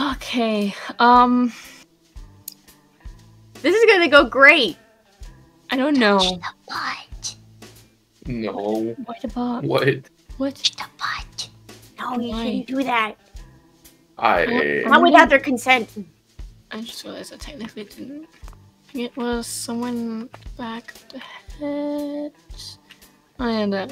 Okay. Um, This is gonna go great. I don't know. The butt. No. What about What? what? The butt. No, you Why? shouldn't do that. I. Not without their consent. I just realized I technically didn't. It was someone back of the head. I and uh,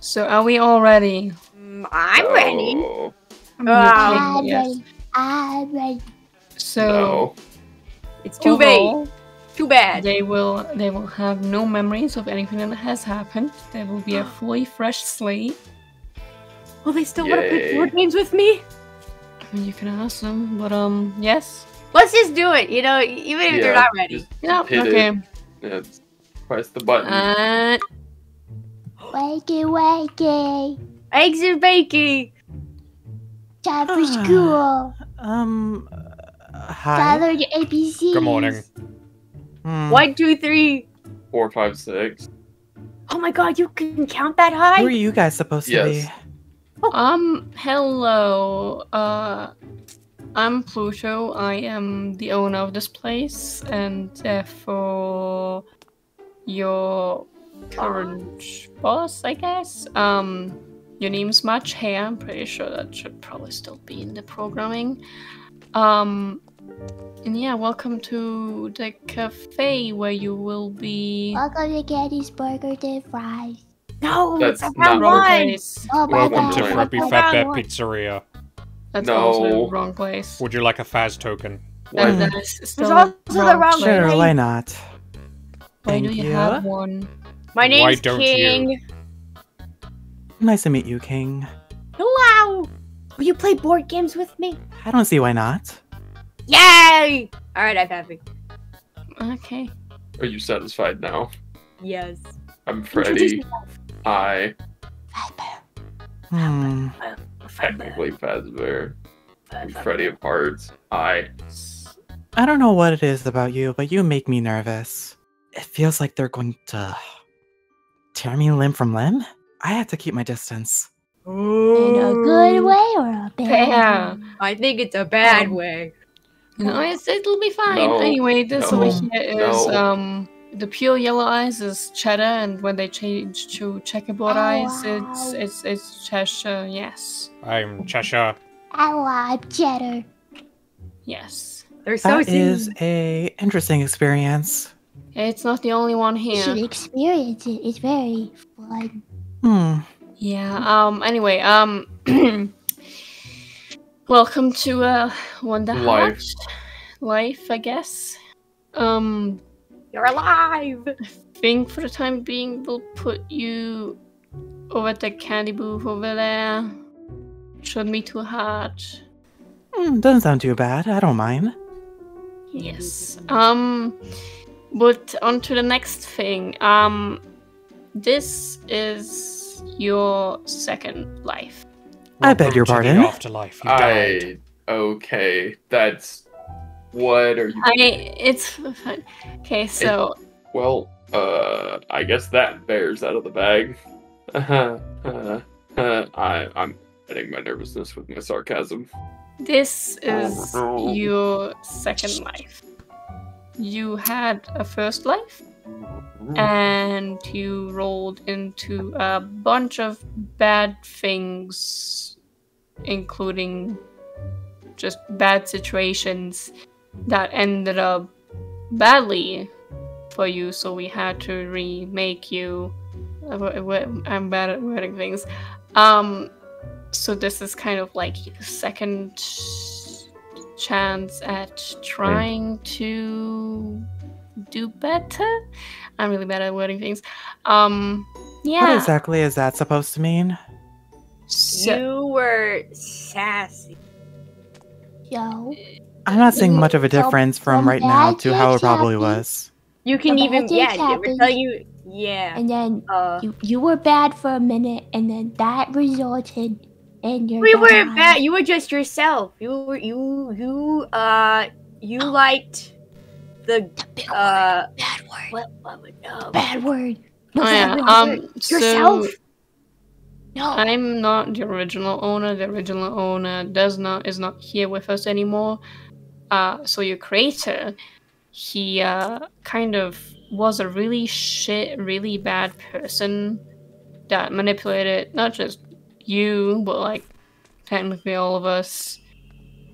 so are we all ready? Mm, I'm ready. No. I'm Ah, yes. Ready. I'm ready. So No. It's too bad. Too bad. They will they will have no memories of anything that has happened. There will be a fully fresh slate. Will they still want to play Yay. board games with me? I mean, you can ask them, but um, yes. Let's just do it. You know, even if they're not ready. just Yeah. Okay. it. Yeah, press the button. Uh, Wakey, wakey. Eggs and bacon. Time for Ah. school. Um, uh, Time hi. to your ABCs. Good morning. Hmm. One, two, three. Four, five, six. Oh my god, you can count that high? Who are you guys supposed to Yes. be? um, hello. Uh, I'm Pluto. I am the owner of this place, and therefore your current boss, I guess. Um, your name's March Hare. I'm pretty sure that should probably still be in the programming. Um, and yeah, welcome to the cafe where you will be. Welcome to Getty's Burger and Fries. No, That's it's not round Wrong what- one. place. Oh my Welcome god. to Fine. Frappy Fat on, Bear? Pizzeria. That's No. also wrong place. Would you like a Faz token? That, What? that is still also the wrong wrong place. Sure, why not? Why Thank do you you. have one? My Why name's don't King. you? Nice to meet you, King. Hello. Will you play board games with me? I don't see why not. Yay! All right, I'm happy. Okay. Are you satisfied now? Yes. I'm Freddy. yourself. I Hmm. technically Fazbear. I'm Freddy of Hearts. I. I don't know what it is about you, but you make me nervous. It feels like they're going to tear me limb from limb. I have to keep my distance. In a good way or a bad Yeah. way? I think it's a bad Um, way. No, it's, it'll be fine. No, anyway, this no, over here is no. um the pure yellow eyes is cheddar, and when they change to checkerboard Oh, eyes, it's it's it's Cheshire. Yes, I'm Cheshire. I love cheddar. yes. They're so That is a interesting experience. It's not the only one You should here. experience it. It's very fun. Hmm. Yeah. Um. Anyway. Um. welcome to uh Wonder Life. Heart life, I guess. Um. You're alive. I think for the time being we'll put you over at the candy booth over there. Shouldn't be too hard. Hmm, doesn't sound too bad. I don't mind. Yes. Um but on to the next thing. Um this is your second life. I beg your Welcome to pardon? The afterlife. You died. I. Okay. That's. What are you. I it's fine. Okay, so Well, uh, I guess that bears out of the bag. Uh, uh, uh, I, I'm hiding my nervousness with my sarcasm. this is your second life. You had a first life and you rolled into a bunch of bad things, including just bad situations that ended up badly for you. So we had to remake you. uh, I'm bad at wording things. Um, so this is kind of like second chance at trying to do better. I'm really bad at wording things. Um, yeah. What exactly is that supposed to mean? So, You were sassy. Yo. I'm not seeing much of a difference from from right now to how it probably was. You can But even that yeah. did Did I ever happen. tell you? Yeah. And then Uh, you you were bad for a minute, and then that resulted in your. we weren't bad. You were just yourself. You were you you uh you liked the The big uh word. Bad word. what what would no Bad word. oh, yeah. Bad word. Um, so yourself. No. I'm not the original owner. The original owner does not is not here with us anymore. Uh, so your creator, he uh, kind of was a really shit, really bad person that manipulated not just you, but like technically all of us,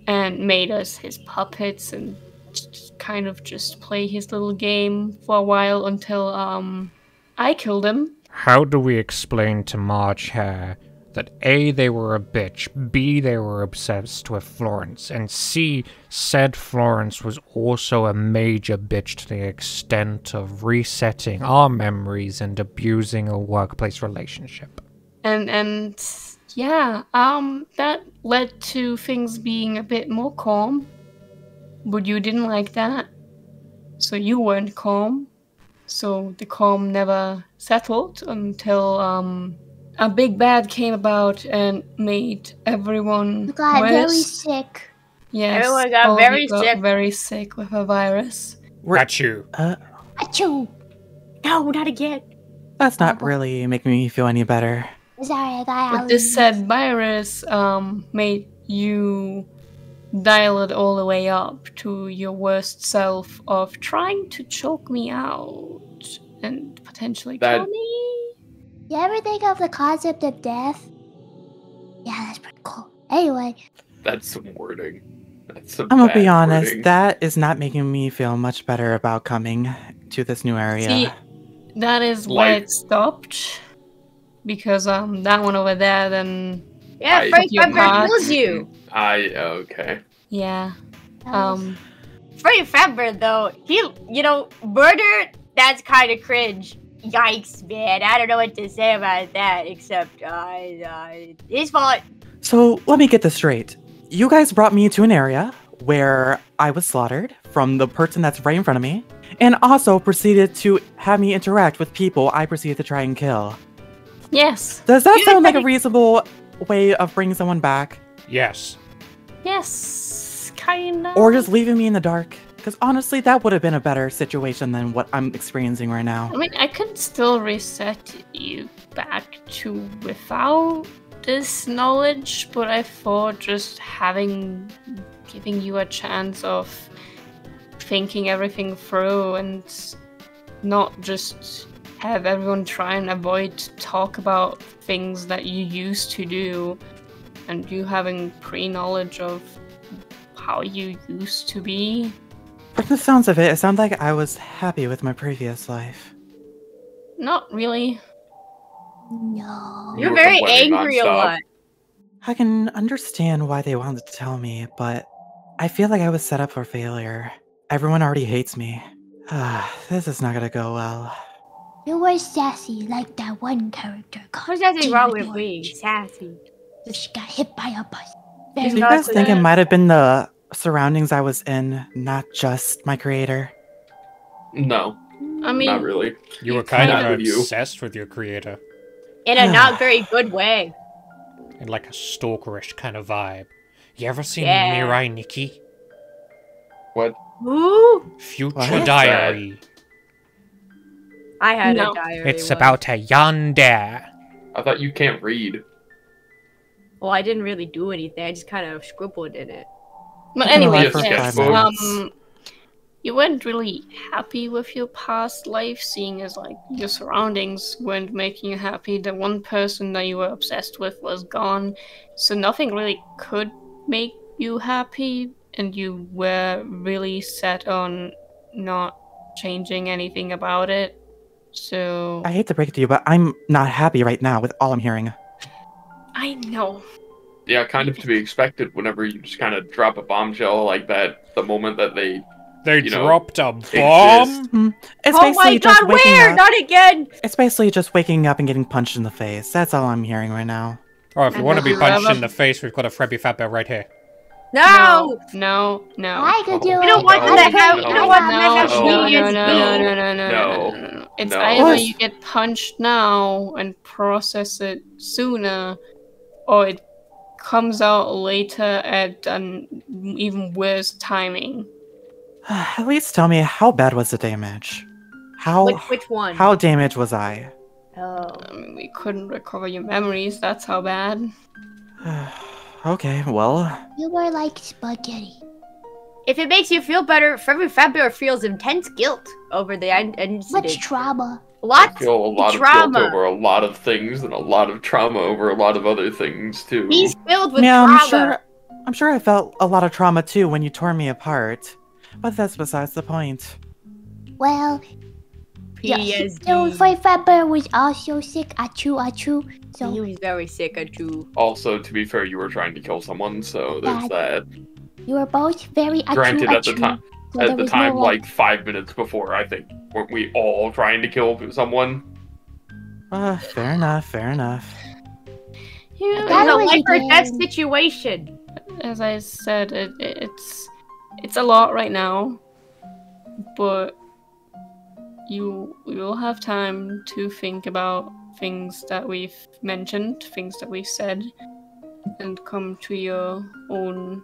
and made us his puppets and just kind of just play his little game for a while until um I killed him. How do we explain to March Hare that A, they were a bitch, B, they were obsessed with Florence, and C, said Florence was also a major bitch to the extent of resetting our memories and abusing a workplace relationship? and and yeah um that led to things being a bit more calm but you didn't like that so you weren't calm so the calm never settled until um a big bad came about and made everyone You got very sick. yes Everyone got all very got sick. very sick with a virus We're- Got you. Uh, Achoo. No, not again. that's not really making me feel any better. Sorry, I got But this said virus um, made you dial it all the way up to your worst self of trying to choke me out and potentially That- kill me. You ever think of the concept of death? Yeah, that's pretty cool. Anyway, That's some wording. That's some I'm gonna be honest, wording. that is not making me feel much better about coming to this new area. See, that is why Like- it stopped. Because um, that one over there, then Yeah, I- Frank Your Fazbear heart. kills you. I okay. yeah, that was- um, Frank Fazbear, though, he, you know, murder, that's kind of cringe. Yikes, man. I don't know what to say about that, except, uh, uh his fault. So let me get this straight. You guys brought me to an area where I was slaughtered from the person that's right in front of me, and also proceeded to have me interact with people I proceeded to try and kill. yes, Does that You sound like a reasonable way of bringing someone back? Yes. Yes, kinda. Or just leaving me in the dark? Because honestly, that would have been a better situation than what I'm experiencing right now. I mean, I could still reset you back to without this knowledge, but I thought just having, giving you a chance of thinking everything through and not just have everyone try and avoid talk about things that you used to do and you having pre-knowledge of how you used to be From the sounds of it, it sounds like I was happy with my previous life. not really no. You You're very complaining angry a lot. I can understand why they wanted to tell me, but I feel like I was set up for failure. Everyone already hates me. Ah, this is not gonna go well. You were sassy like that one character. There's nothing wrong with George. being sassy. She got hit by a bus. Do you guys think it might have been the surroundings I was in, not just my creator? No, i mean not really. You were You kind kinda- of with you. obsessed with your creator In a not very good way. in like a stalkerish kind of vibe. You ever seen Yeah. Mirai Nikki? What? Ooh, Future What? Diary. I had No. a diary. It's once. about a yandere. I thought you can't read. Well, I didn't really do anything. I just kind of scribbled in it. But anyway, like yes, um, you weren't really happy with your past life, seeing as like your surroundings weren't making you happy. The one person that you were obsessed with was gone, so nothing really could make you happy, and you were really set on not changing anything about it. So I hate to break it to you, but I'm not happy right now with all I'm hearing. I know. Yeah, kind of to be expected whenever you just kind of drop a bombshell like that. The moment that they, They You know, dropped a exist. bomb? Mm, it's oh my god, where? up. Not again! It's basically just waking up and getting punched in the face. That's all I'm hearing right now. Oh, if you want to be punched in the face, we've got a Frebby Fatbear right here. No! no, no. I could do You it. don't want I that could how- do you it. don't want I that got how it. no, she no, is, no, though. no, no, no, no, No. no, no, no. It's No. either What? you get punched now and process it sooner, or it comes out later at an even worse timing. At least tell me how bad was the damage? How Which, which one? how damaged was I? Oh. I mean, we couldn't recover your memories. That's how bad. okay, well, You were like spaghetti. If it makes you feel better, February February feels intense guilt over the in- incident. Much trauma. I What? feel a lot of Trauma. guilt over a lot of things and a lot of trauma over a lot of other things too. He's filled with yeah, trauma. I'm sure. I'm sure I felt a lot of trauma too when you tore me apart. But that's besides the point. Well, yeah, PSD. so for February was also sick. Achoo, achoo. He So was very sick of you. Also, to be fair, you were trying to kill someone, so there's that. You were both very achoo, Granted, at the time, So at the was no, time, like five minutes before, I think weren't we all trying to kill someone? Uh, fair enough, fair enough. Yeah, That a life or death situation. as I said, it, it, it's it's a lot right now, but you you will have time to think about things that we've mentioned, things that we've said, and come to your own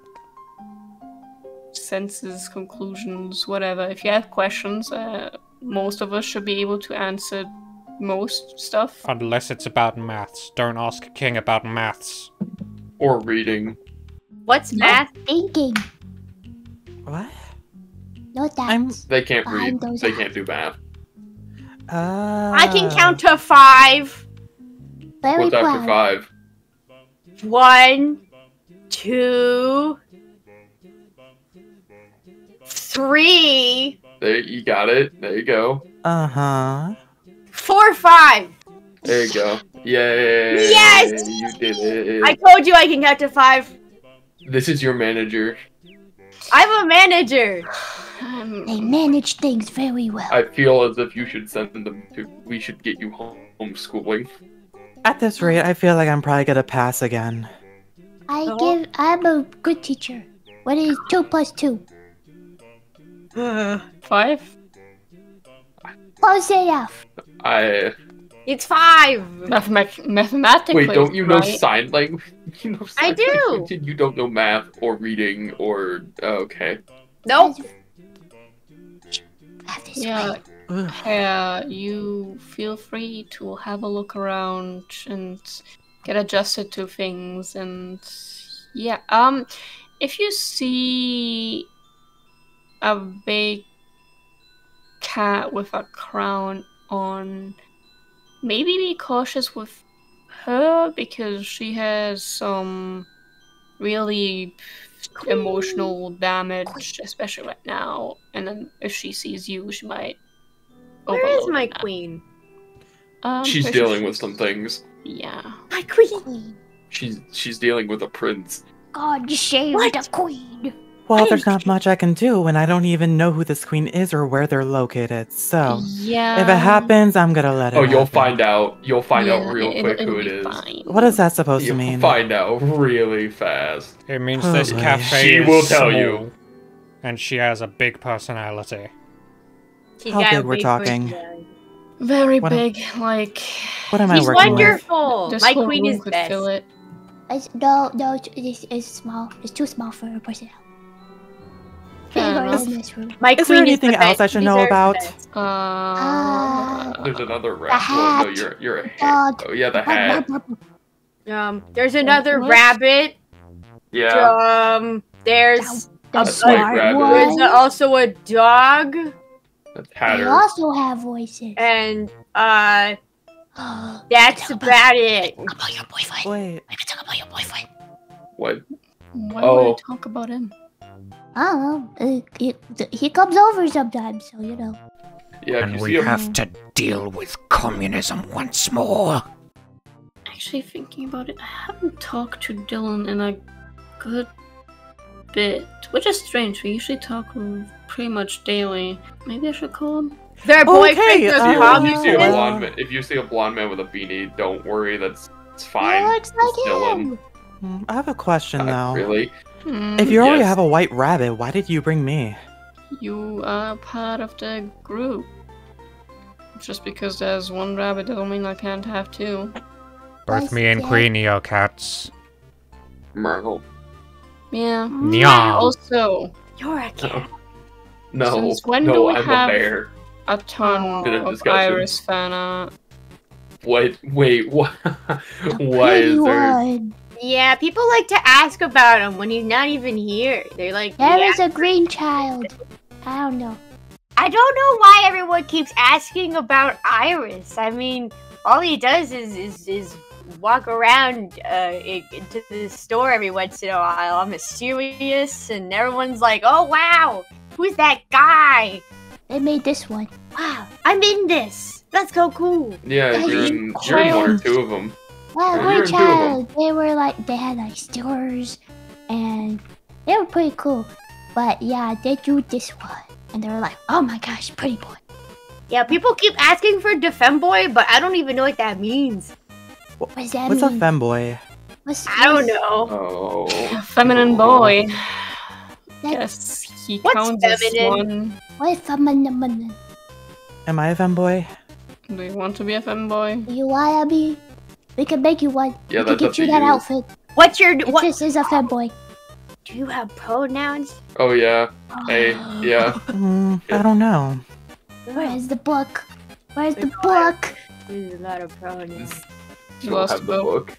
senses, conclusions, whatever. If you have questions, uh, most of us should be able to answer most stuff. Unless it's about maths. Don't ask King about maths. Or reading? What's math? thinking. What? No I'm- that's. They can't read. They eyes. can't do math. Uh, I can count to five. Very What's after proud. five? One, two, three, There, you got it. There you go. Uh huh. four, five. There you go. Yay! Yes! You did it. I told you I can count to five. This is your manager. I'm a manager. Um, They manage things very well. I feel as if you should send them to. We should get you home homeschooling. At this rate, I feel like I'm probably gonna pass again. I give. I'm a good teacher. What is two plus two? five. Close enough. I It's five. Mathemat- mathematically. wait. Don't you know right? sign language? You know sign I do. language You don't know math or reading or okay. Nope. Yeah, way. Yeah. You feel free to have a look around and get adjusted to things, and yeah. Um, if you see a big cat with a crown on, maybe be cautious with her because she has some really emotional damage, especially right now. And then if she sees you, she might. Where is my that. queen? Um, She's dealing sure with some things. Yeah. My queen. Queen. She's she's dealing with a prince. God save What? the queen. Well, there's not much I can do when I don't even know who this queen is or where they're located. So, Yeah. if it happens, I'm gonna let it. Oh, you'll happen. find out. You'll find yeah, out real it'll- quick who it is. Fine. What is that supposed You'll to mean? find out really fast. It means Oh, this boy. cafe She is will tell small, you. And she has a big personality. She's How big we're talking? personality. Very What am- big. Like. What am I She's working with? wonderful. This My queen is could best. fill it. It's, no, no, it's, it's, it's small. It's too small for a person. Fair Bigger enough. in this room. My Is there anything the else best. I should She know about? best. Uh, Ah. There's another rat. The Well, no, hat. you're you're a hat. Dog. Oh yeah, the hat. Um, there's another what? rabbit. Yeah, Um, there's The a white rabbit. there's also a dog that's They also have voices. and uh Talk that's about it. about your boyfriend. Wait, We can talk about your boyfriend. What? why Oh. would I talk about him? I don't know. Uh, he, he comes over sometimes, so you know. Yeah, and you we see a have to deal with communism once more. Actually, thinking about it, I haven't talked to Dylan in a good bit, which is strange. We usually talk pretty much daily. Maybe I should call him. Their Okay, boyfriends uh, if you see a blonde man, if you see a blonde man with a beanie, don't worry. That's it's fine. He looks like It's Dylan. him. Hmm, I have a question Not though. really. If you already Yes. have a white rabbit, why did you bring me? you are part of the group. Just because there's one rabbit doesn't mean I can't have two. Both me and Yeah. Queenie are cats. Myrtle. Yeah. Meow. Also, You're a cat. No, Since when no, do we I'm have- a bear. a ton Bit of of. Iris fan art. What? Wait, what? Why is there? one. Yeah, people like to ask about him when he's not even here. They're like, There yeah. is a green child. I don't know. I don't know why everyone keeps asking about Iris. I mean, all he does is is, is walk around uh, i- into the store every once in a while. I'm mysterious, and everyone's like, "Oh wow, who's that guy? They made this one. Wow, I'm in this. Let's go cool." Yeah, you're in, you're in one or two of them. Well, Yeah, green you're in two of 'em. child. They were like they had like stores, and they were pretty cool. But yeah, they drew this one, and they were like, "Oh my gosh, pretty boy." Yeah, people keep asking for Defemboy, but I don't even know what that means. What does that What's a mean? femboy? What's, I don't know. Oh. Feminine boy. That, Yes, he What's counts as feminine? one. What feminine? Am I a femboy? Do you want to be a femboy? Do you wanna be? We can make you one. Yeah, we can that's get you that you. outfit. What's your If what? This is a femboy. Do you have pronouns? Oh yeah. Hey. Yeah. Mm, I don't know. Where's the book? Where's the It's alright. book? There's a lot of pronouns. You You lost have the the book.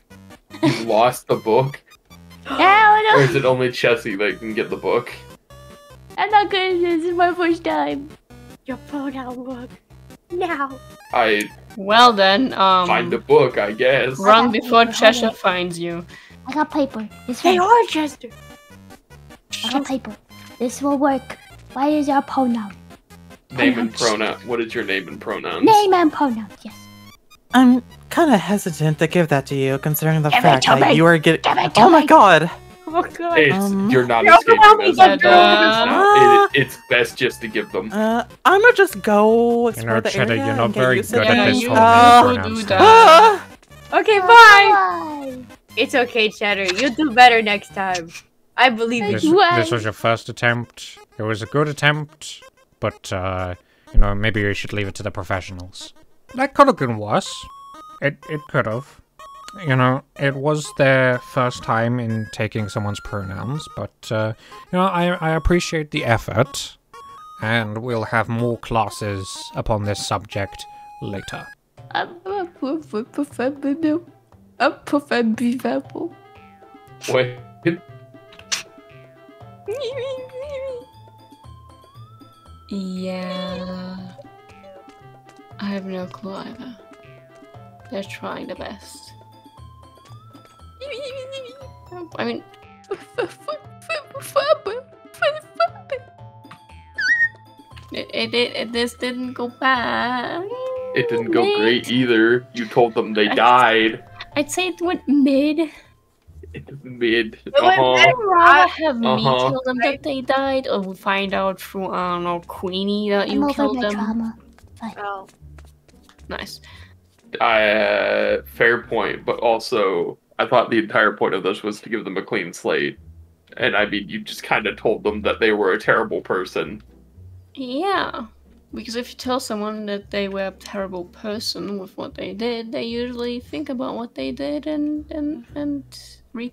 You lost the book, I or is it only Chessie that can get the book? I'm not good. at This is my first time. Your pronoun book. Now. I Well then, um, find the book, I guess. run Okay, before hold Cheshire on. finds you. I got paper. This Hey, one. Orchester. I got paper. This will work. What is our pronoun? Name and pronoun. What is your name and pronouns? Name and pronoun. Yes. I'm kind of hesitant to give that to you, considering the Give fact that me. you are getting. Give it to Oh my god! Oh god. It's, Um, you're not You're escaping overwhelming, this. Dr. Uh, it, it's best just to give them. Uh, I'm gonna just go explore know, the Cheddar, area you're not very good it. at this whole Uh, do pronoun do stuff. that. Ah! Okay, bye. Bye. It's okay, Cheddar. You'll do better next time. I believe This, you. This was your first attempt. It was a good attempt, but uh, you know, maybe you should leave it to the professionals. That could have been worse. It it could have. You know, it was their first time in taking someone's pronouns, but uh, you know, I I appreciate the effort, and we'll have more classes upon this subject later. Wait. Yeah. I have no clue either. They're trying their best. I mean, it, it, it, it this didn't go bad. It didn't go Mid. great either. You told them they died. I'd say it went mid. It mid. went Uh-huh. I'd rather have me Uh-huh. tell them that they died, or we find out through I don't know Queenie that I'm you over killed my them. trauma. Oh. Nice. Uh, fair point, but also I thought the entire point of this was to give them a clean slate. And I mean, you just kind of told them that they were a terrible person. Yeah, because if you tell someone that they were a terrible person with what they did, they usually think about what they did and and and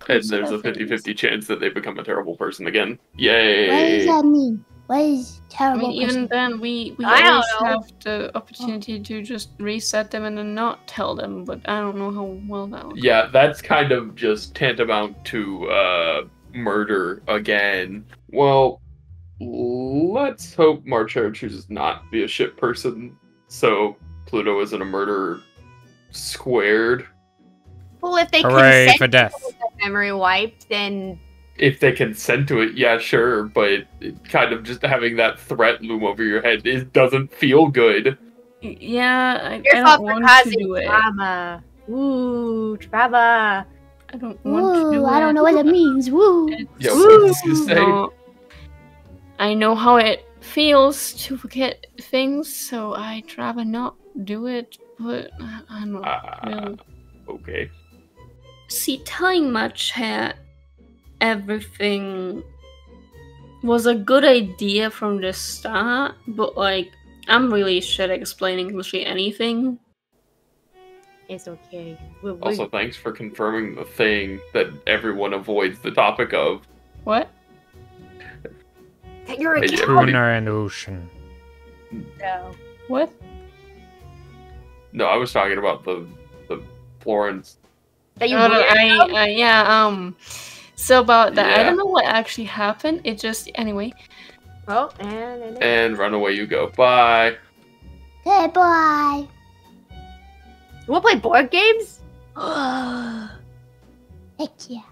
And there's a 50-50 chance that they become a terrible person again. Yay! What Yay! does that mean? What is I terrible? mean, even then, we we I always have the opportunity to just reset them and then not tell them. But I don't know how well that would. Yeah, that's kind of just tantamount to uh, murder again. Well, let's hope March Hare chooses not to be a shit person, so Pluto isn't a murderer squared. Well, if they Hooray consent for death! to the memory wiped, then If they consent to it, yeah, sure, but kind of just having that threat loom over your head it doesn't feel good. Yeah, I, your I fault don't for want to do it. drama. Ooh, trauma. I don't want to do Woo! it. I don't know what it means. Woo! Yeah, what did you say? No. I know how it feels to forget things, so I'd rather not do it, but I- I'm not Uh, really. okay. See, telling March Hare everything was a good idea from the start, but like, I'm really shit at explaining literally anything. It's okay. We- we- Also, thanks for confirming the thing that everyone avoids the topic of. What? that you're a Hey, cat. everybody- Tuna and ocean. though. What? No, I was talking about the the Florence. That you Oh, no, weird I, uh, yeah, um, so about that, I don't know what actually happened. It just, anyway, Oh, and, and, And run away you go. Bye. Goodbye. you want to play board games? Heck yeah.